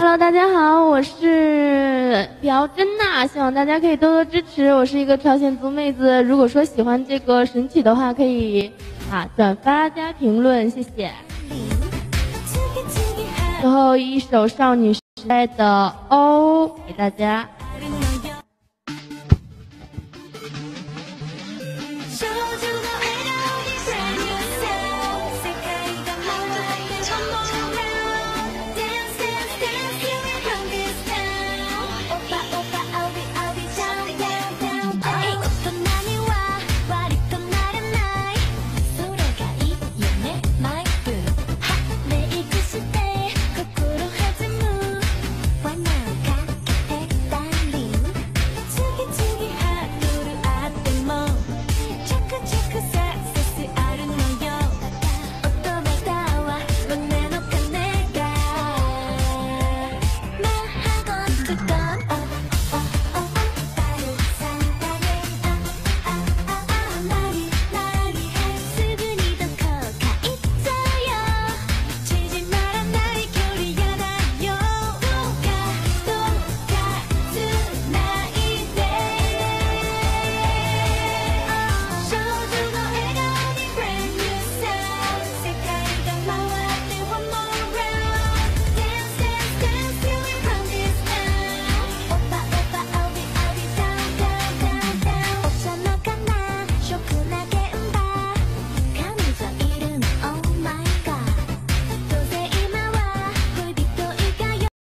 Hello，大家好，我是朴真娜，希望大家可以多多支持。我是一个朝鲜族妹子，如果说喜欢这个神曲的话，可以啊转发加评论，谢谢。最后一首少女时代的《哦》给大家。